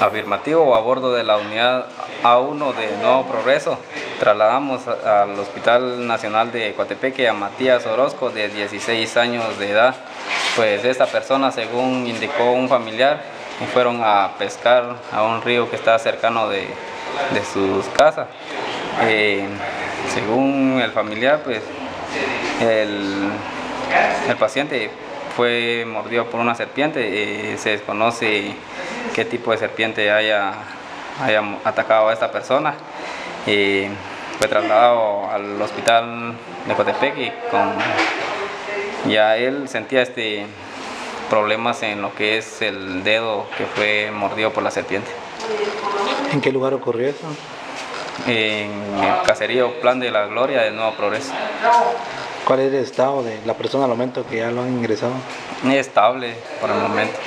Afirmativo, a bordo de la unidad A1 de Nuevo Progreso, trasladamos al Hospital Nacional de Coatepeque a Matías Orozco, de 16 años de edad. Pues esta persona, según indicó un familiar, fueron a pescar a un río que está cercano de, de sus casas. Eh, según el familiar, pues el, el paciente fue mordido por una serpiente, y se desconoce qué tipo de serpiente haya, haya atacado a esta persona. Y fue trasladado al hospital de Cotepec y con, ya él sentía este problemas en lo que es el dedo que fue mordido por la serpiente. ¿En qué lugar ocurrió eso? En el caserío Plan de la Gloria del Nuevo Progreso. ¿Cuál es el estado de la persona al momento que ya lo han ingresado? Estable por el momento.